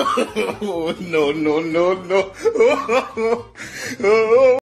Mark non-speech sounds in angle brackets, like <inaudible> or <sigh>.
<laughs> no, no, no, no. <laughs>